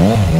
嗯